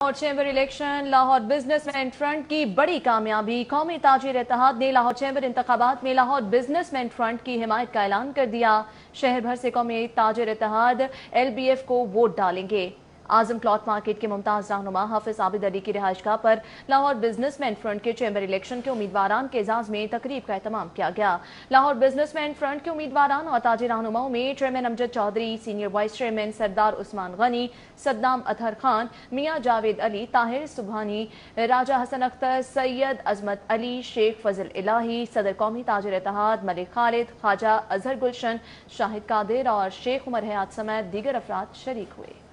Lahore chamber election, Lahore businessman front की बड़ी कामयाबी। कौमी ताजिर इतिहाद ने लाहौर चैम्बर इंतबात में लाहौर बिजनेसमैन फ्रंट की हिमायत का ऐलान कर दिया। शहर भर से कौमी ताजिर इतिहाद एल बी एफ़ को वोट डालेंगे। आज़म क्लॉथ मार्केट के मुमताज़ रहनुमा हाफिज आबिद अली की रिहाइशगाह पर लाहौर बिजनेसमैन फ्रंट के चैम्बर इलेक्शन के उम्मीदवार के एजाज में तकरीब का अहतमाम किया गया। लाहौर बिजनेसमैन फ्रंट के उम्मीदवार और ताजी रहनुमाओं में chairman Amjad Chaudhry, senior vice chairman Sardar Usman Ghani, Saddam Athar Khan, Mian Javed Ali, Tahir Subhani, राजा हसन अख्तर, सैयद अजमत अली, शेख फजल इलाही, सदर कौमी ताजिर इतिहाद मलिक खालिद, ख्वाजा अजहर गुलशन, शाहिद कादिर और शेख उमर हयात समेत दीगर अफराद शरीक हुए।